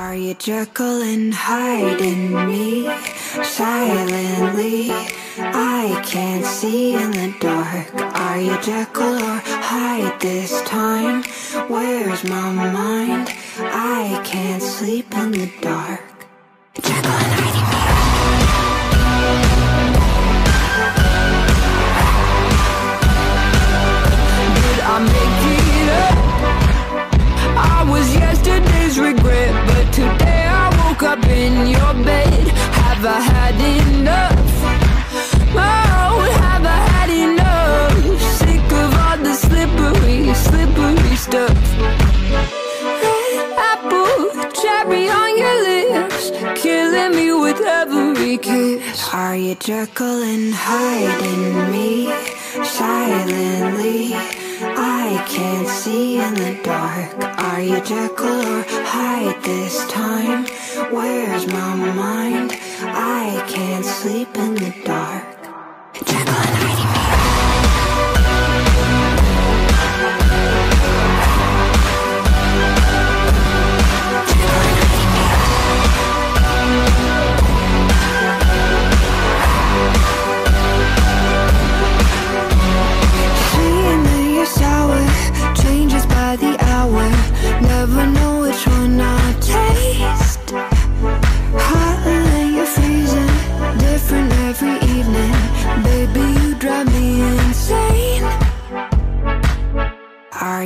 Are you Jekyll and hiding me silently? I can't see in the dark. Are you Jekyll or Hyde this time? Where's my mind? I can't sleep in the dark. In your bed. Have I had enough? Oh, have I had enough? Sick of all the slippery, slippery stuff. Red apple, cherry on your lips, killing me with every kiss. Are you Jekyll and hiding me silently? I can't see in the dark. Are you Jekyll or Hyde this time? Where's my mind? I can't sleep in the dark. Jekyll and changes by the hour.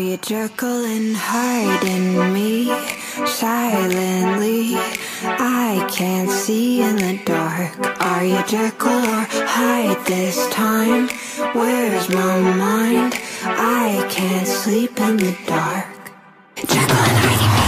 You Jekyll and hiding me silently? I can't see in the dark. Are you Jekyll or Hyde this time? Where's my mind? I can't sleep in the dark. Jekyll and me.